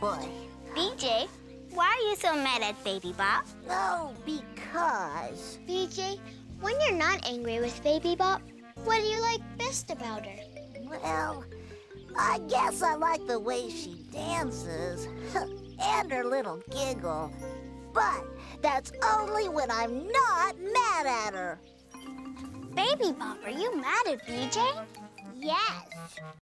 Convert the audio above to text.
boy. BJ, why are you so mad at Baby Bop? Oh, because... BJ, when you're not angry with Baby Bop, what do you like best about her? Well, I guess I like the way she dances and her little giggle. But that's only when I'm not mad at her. Baby Bop, are you mad at BJ? Yes.